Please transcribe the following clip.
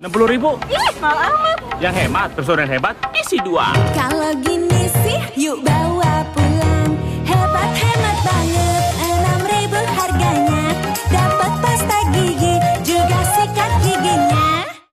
60 ribu Ih, mahal amat. Yang hemat, terus yang hebat, isi dua Kalau gini